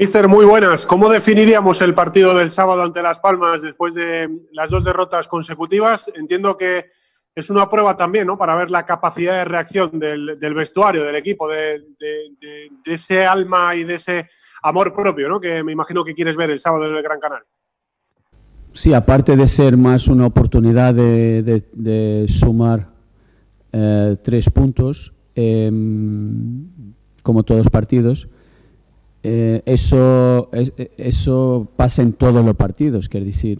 Mister, muy buenas. ¿Cómo definiríamos el partido del sábado ante Las Palmas después de las dos derrotas consecutivas? Entiendo que es una prueba también, ¿no? Para ver la capacidad de reacción del, vestuario, del equipo, de, ese alma y de ese amor propio, ¿no? Que me imagino que quieres ver el sábado en el Gran Canaria. Sí, aparte de ser más una oportunidad de, sumar eh, tres puntos, em, como todos los partidos, eh, eso, eso pasa en todos los partidos, quiero decir,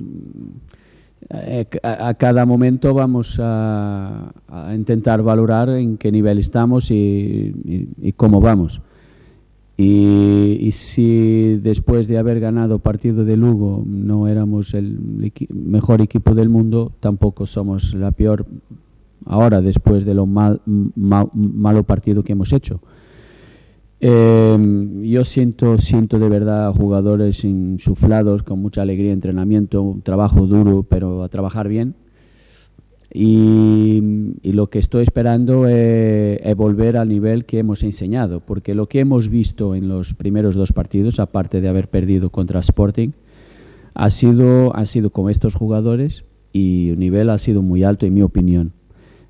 eh, a, cada momento vamos a, intentar valorar en qué nivel estamos y, cómo vamos. Y, si después de haber ganado partido de Lugo no éramos el mejor equipo del mundo, tampoco somos la peor ahora después de lo mal, malo partido que hemos hecho. Em, yo siento, siento de verdad jugadores insuflados, con mucha alegría, entrenamiento, un trabajo duro, pero a trabajar bien. Y, lo que estoy esperando es, volver al nivel que hemos enseñado, porque lo que hemos visto en los primeros dos partidos, aparte de haber perdido contra Sporting, ha sido, ha sido con estos jugadores y el nivel ha sido muy alto en mi opinión.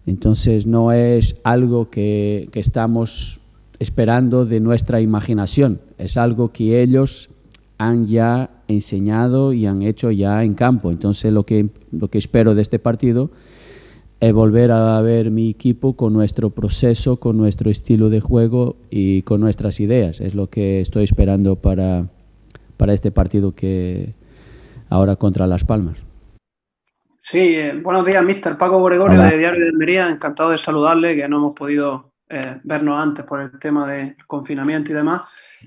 Entonces no es algo que, que estamos esperando de nuestra imaginación. Es algo que ellos han ya enseñado y han hecho ya en campo. Entonces lo que, lo que espero de este partido es volver a ver mi equipo con nuestro proceso, con nuestro estilo de juego y con nuestras ideas. Es lo que estoy esperando para, para este partido que ahora contra Las Palmas. Sí, eh, buenos días, mister Paco Gregorio de Diario de Almería. Encantado de saludarle, que no hemos podido eh, vernos antes por el tema del confinamiento y demás.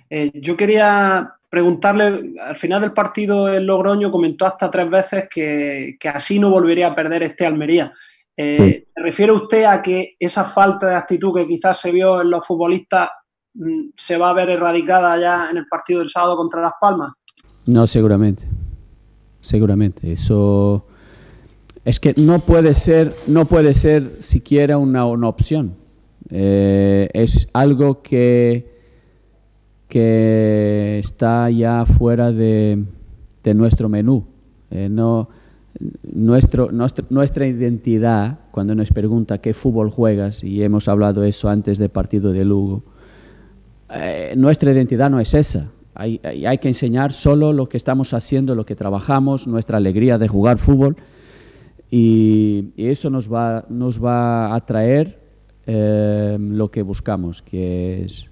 Eh, yo quería preguntarle, al final del partido el Logroño comentó hasta tres veces que, así no volvería a perder este Almería. Eh, ¿Se refiere usted a que esa falta de actitud que quizás se vio en los futbolistas mm, se va a ver erradicada ya en el partido del sábado contra Las Palmas? No, seguramente. Seguramente. Eso es que no puede ser, no puede ser siquiera una opción. Eh, es algo que, que está ya fuera de, nuestro menú. Eh, no, nuestro, nuestra, identidad, cuando nos pregunta qué fútbol juegas, y hemos hablado eso antes del partido de Lugo, eh, nuestra identidad no es esa. Hay, hay, que enseñar solo lo que estamos haciendo, lo que trabajamos, nuestra alegría de jugar fútbol, y, y eso nos va, nos va a traer eh, lo que buscamos, que es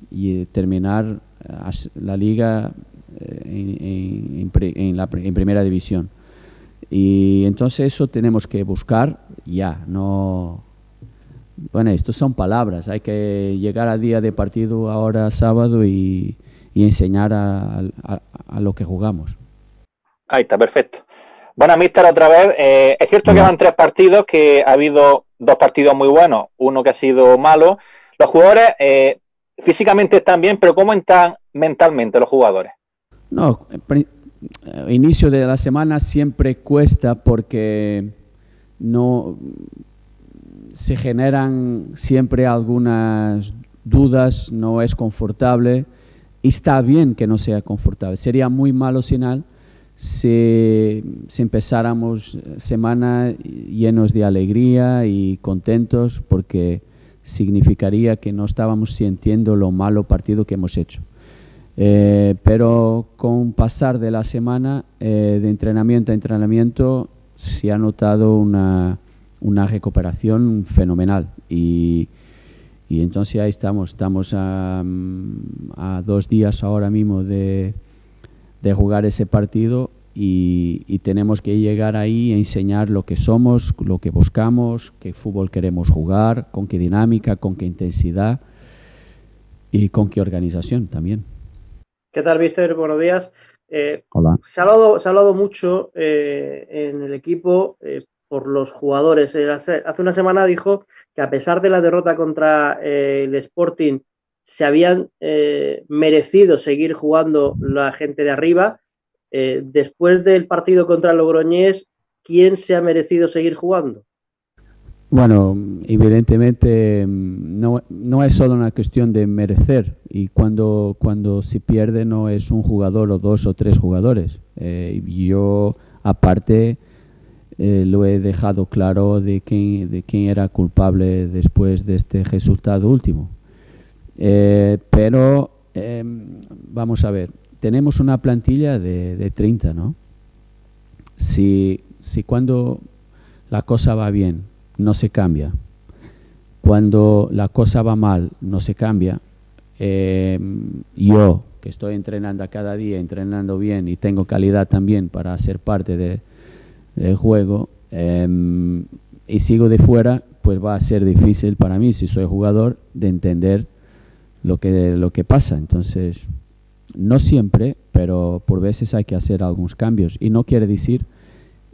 terminar la liga eh, en, primera división. Y entonces eso tenemos que buscar ya, no... Bueno, esto son palabras, hay que llegar al día de partido ahora sábado y, enseñar a, lo que jugamos. Ahí está, perfecto. Bueno, Mister, otra vez, eh, es cierto que van tres partidos, que ha habido dos partidos muy buenos, uno que ha sido malo. Los jugadores eh, físicamente están bien, pero ¿cómo están mentalmente los jugadores? No, eh, inicio de la semana siempre cuesta porque no se generan siempre algunas dudas, no es confortable y está bien que no sea confortable. Sería muy malo final si, empezáramos semana llenos de alegría y contentos porque significaría que no estábamos sintiendo lo malo partido que hemos hecho. Eh, pero con pasar de la semana eh, de entrenamiento a entrenamiento se ha notado una, recuperación fenomenal y, entonces ahí estamos, estamos a dos días ahora mismo de, de jugar ese partido y, tenemos que llegar ahí a enseñar lo que somos, lo que buscamos, qué fútbol queremos jugar, con qué dinámica, con qué intensidad y con qué organización también. ¿Qué tal, Víctor? Buenos días. Eh, Hola. Se ha hablado, se ha hablado mucho eh, en el equipo eh, por los jugadores. Hace, hace, una semana dijo que a pesar de la derrota contra el Sporting se habían eh, merecido seguir jugando la gente de arriba. Eh, después del partido contra Logroñés, ¿quién se ha merecido seguir jugando? Bueno, evidentemente no, no, es solo una cuestión de merecer y cuando, cuando se pierde no es un jugador o dos o tres jugadores. Eh, yo aparte eh, lo he dejado claro de quién, de quién era culpable después de este resultado último. Eh, pero em, vamos a ver, tenemos una plantilla de, de 30, ¿no? Si, si cuando la cosa va bien no se cambia. Cuando la cosa va mal, no se cambia. Em, yo, que estoy entrenando cada día, entrenando bien y tengo calidad también para ser parte de, del juego, em, y sigo de fuera, pues va a ser difícil para mí, si soy jugador, de entender lo que, lo que pasa. Entonces, no siempre, pero por veces hay que hacer algunos cambios. Y no quiere decir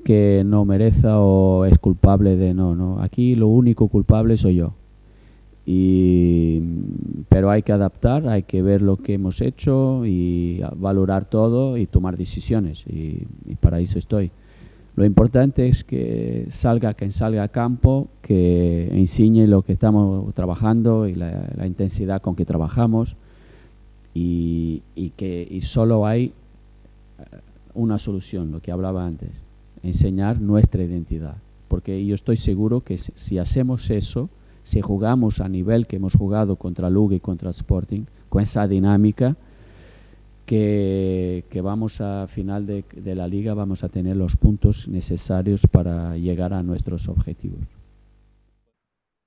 que no mereza o es culpable de no, no. Aquí lo único culpable soy yo. Y, pero hay que adaptar, hay que ver lo que hemos hecho y valorar todo y tomar decisiones. Y, para eso estoy. Lo importante es que salga quien salga a campo, que enseñe lo que estamos trabajando y la, intensidad con que trabajamos y, que solo hay una solución, lo que hablaba antes enseñar nuestra identidad. Porque yo estoy seguro que si hacemos eso, si jugamos a nivel que hemos jugado contra Lugo y contra Sporting, con esa dinámica, que, que vamos a final de, de, la liga vamos a tener los puntos necesarios para llegar a nuestros objetivos.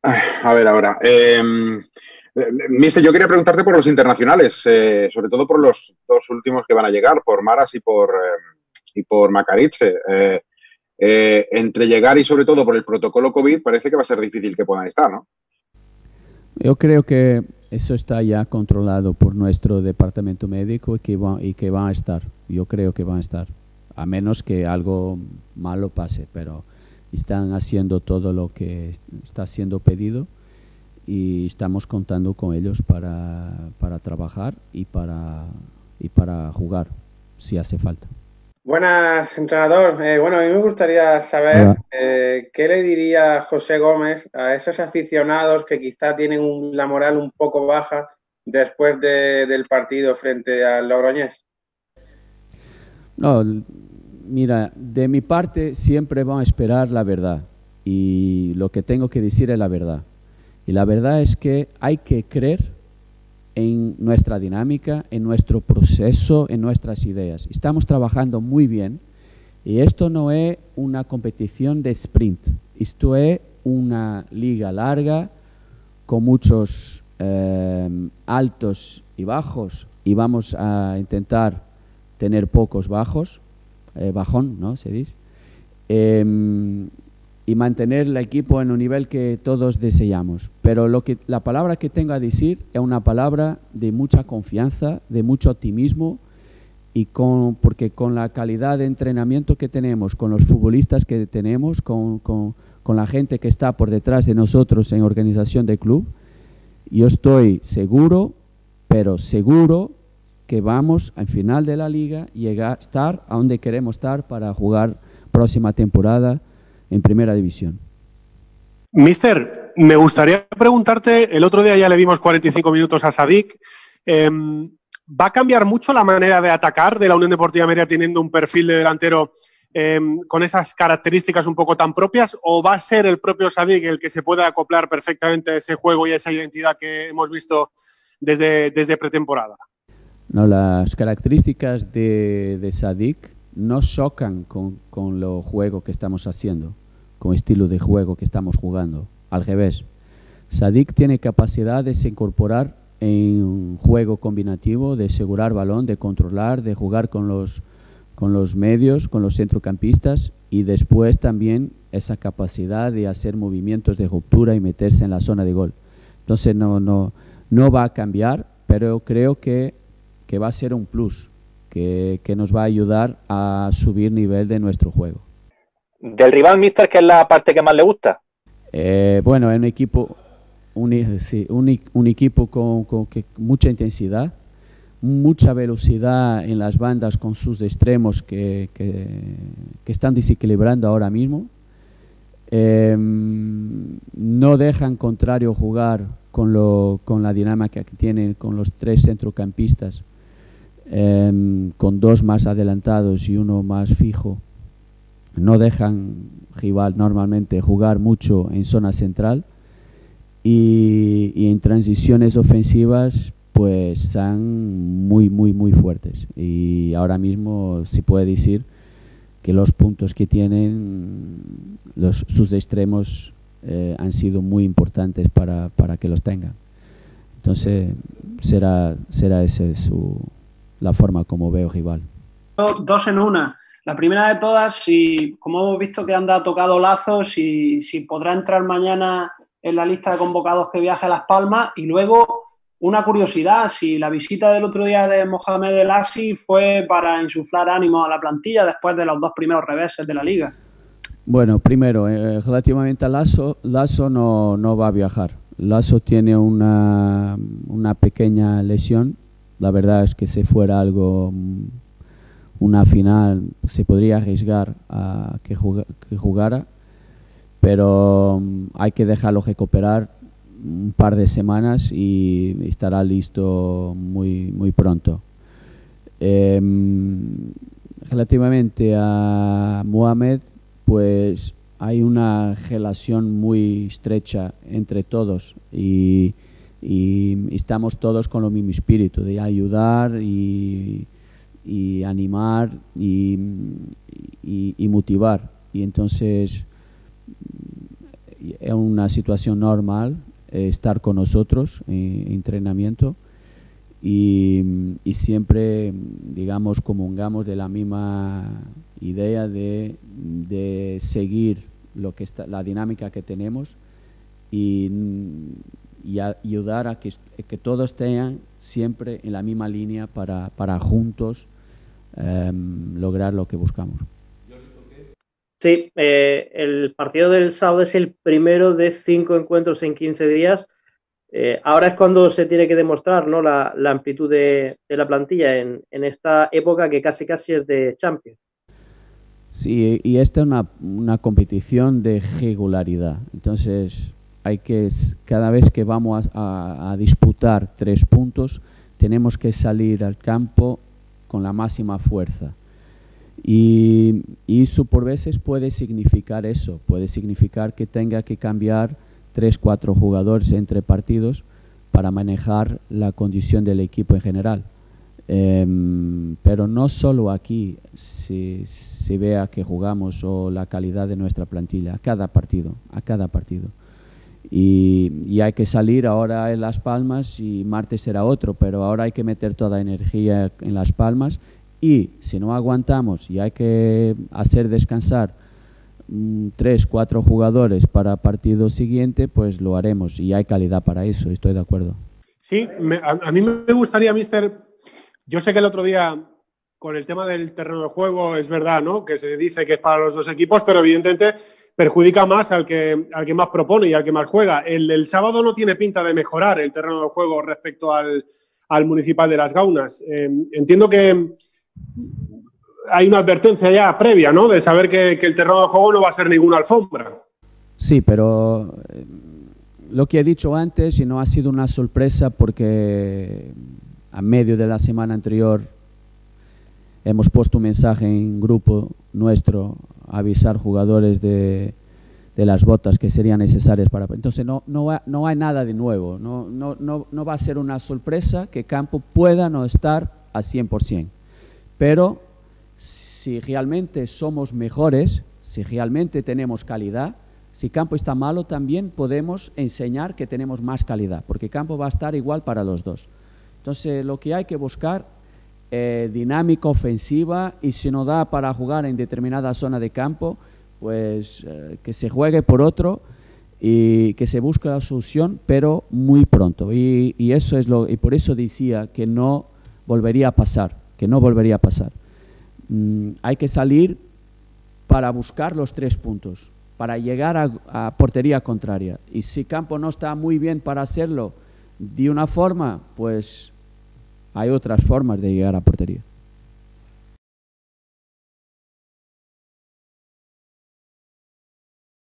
A ver, ahora. Eh, Mister, yo quería preguntarte por los internacionales, eh, sobre todo por los dos últimos que van a llegar, por Maras y por, eh, y por Macariche. Eh, entre llegar y sobre todo por el protocolo COVID, parece que va a ser difícil que puedan estar, ¿no? Yo creo que eso está ya controlado por nuestro departamento médico y que, va, y que van a estar. Yo creo que van a estar, a menos que algo malo pase, pero están haciendo todo lo que está siendo pedido y estamos contando con ellos para, para trabajar y para, y para jugar si hace falta. Buenas, entrenador. Eh, bueno, a mí me gustaría saber eh, qué le diría José Gómez a esos aficionados que quizá tienen un, la moral un poco baja después de, del partido frente al Logroñés. No, mira, de mi parte siempre van a esperar la verdad y lo que tengo que decir es la verdad. Y la verdad es que hay que creer en nuestra dinámica, en nuestro proceso, en nuestras ideas. Estamos trabajando muy bien y esto no es una competición de sprint, esto es una liga larga con muchos eh, altos y bajos y vamos a intentar tener pocos bajos, eh, bajón, ¿no? Se dice. Eh, y mantener el equipo en un nivel que todos deseamos. Pero lo que, la palabra que tengo a decir es una palabra de mucha confianza, de mucho optimismo, y con, porque con la calidad de entrenamiento que tenemos, con los futbolistas que tenemos, con, con, con la gente que está por detrás de nosotros en organización del club, yo estoy seguro, pero seguro que vamos al final de la liga llegar estar a donde queremos estar para jugar próxima temporada en primera división. Mister, me gustaría preguntarte, el otro día ya le dimos 45 minutos a Sadik, eh, ¿va a cambiar mucho la manera de atacar de la Unión Deportiva Media teniendo un perfil de delantero eh, con esas características un poco tan propias o va a ser el propio Sadik el que se pueda acoplar perfectamente a ese juego y a esa identidad que hemos visto desde, desde pretemporada? No, las características de, de Sadik no chocan con, con lo juego que estamos haciendo con estilo de juego que estamos jugando. Al revés, Sadik tiene capacidad de se incorporar en un juego combinativo, de asegurar balón, de controlar, de jugar con los, con los medios, con los centrocampistas y después también esa capacidad de hacer movimientos de ruptura y meterse en la zona de gol. Entonces no, no, no va a cambiar, pero creo que, que va a ser un plus, que, que nos va a ayudar a subir nivel de nuestro juego. ¿Del rival, Mister, qué es la parte que más le gusta? Eh, bueno, es un equipo, un, sí, un, equipo con, que, mucha intensidad, mucha velocidad en las bandas con sus extremos que, que, que están desequilibrando ahora mismo. Eh, no dejan contrario jugar con la dinámica que tienen con los tres centrocampistas, em, con dos más adelantados y uno más fijo. No dejan rival normalmente jugar mucho en zona central y, en transiciones ofensivas pues son muy, muy, muy fuertes. Y ahora mismo se puede decir que los puntos que tienen sus extremos eh, han sido muy importantes para, para, que los tengan. Entonces, será, será esa su, la forma como veo rival. Dos en una. La primera de todas, si, como hemos visto que anda tocado lazo, si, si podrá entrar mañana en la lista de convocados que viaje a Las Palmas. Y luego, una curiosidad, si la visita del otro día de Mohamed El Asi fue para insuflar ánimo a la plantilla después de los dos primeros reveses de la liga. Bueno, primero, eh, relativamente a Lazo, Lazo no, no, va a viajar. Lazo tiene una, una, pequeña lesión. La verdad es que si fuera algo, una final, se podría arriesgar a que, que jugara, pero mm, hay que dejarlo recuperar un par de semanas y estará listo muy, muy pronto. Eh, relativamente a Mohamed, pues hay una relación muy estrecha entre todos y, estamos todos con el mismo espíritu de ayudar y, y animar y, y, motivar. Y entonces es una situación normal eh, estar con nosotros en entrenamiento y, y, siempre, digamos, comungamos de la misma idea de, de, seguir lo que está, la dinámica que tenemos y, y ayudar a que, que, todos tengan siempre en la misma línea para, para juntos eh, lograr lo que buscamos. Sí, eh, el partido del sábado es el primero de cinco encuentros en 15 días. Eh, ahora es cuando se tiene que demostrar ¿no? la, la amplitud de, de, la plantilla en, en, esta época que casi casi es de Champions. Sí, y esta es una, una competición de regularidad. Entonces, hay que, cada vez que vamos a, a, a disputar tres puntos, tenemos que salir al campo con la máxima fuerza y, y, eso por veces puede significar eso, puede significar que tenga que cambiar tres, cuatro jugadores entre partidos para manejar la condición del equipo en general. Eh, pero no solo aquí se, se, vea que jugamos o la calidad de nuestra plantilla, a cada partido, a cada partido. Y, hay que salir ahora en Las Palmas y martes será otro, pero ahora hay que meter toda energía en Las Palmas y si no aguantamos y hay que hacer descansar mmm, tres, cuatro jugadores para partido siguiente, pues lo haremos y hay calidad para eso, estoy de acuerdo. Sí, a, a, mí me gustaría, Mister, yo sé que el otro día con el tema del terreno de juego es verdad, ¿no? Que se dice que es para los dos equipos, pero evidentemente perjudica más al que, al que más propone y al que más juega. El, sábado no tiene pinta de mejorar el terreno de juego respecto al, al municipal de Las Gaunas. Eh, entiendo que hay una advertencia ya previa, ¿no? De saber que, que, el terreno de juego no va a ser ninguna alfombra. Sí, pero eh, lo que he dicho antes y no ha sido una sorpresa porque a medio de la semana anterior hemos puesto un mensaje en grupo nuestro avisar jugadores de, de las botas que serían necesarias para... Entonces no, no, va, no hay nada de nuevo, no, no, no, no va a ser una sorpresa que Campo pueda no estar a 100%. Pero si realmente somos mejores, si realmente tenemos calidad, si campo está malo, también podemos enseñar que tenemos más calidad, porque campo va a estar igual para los dos. Entonces, lo que hay que buscar eh, dinámica ofensiva y si no da para jugar en determinada zona de campo, pues eh, que se juegue por otro y que se busque la solución, pero muy pronto. Y, y, eso es lo y por eso decía que no volvería a pasar que no volvería a pasar. Mm, hay que salir para buscar los tres puntos, para llegar a, a, portería contraria. Y si Campo no está muy bien para hacerlo de una forma, pues hay otras formas de llegar a portería.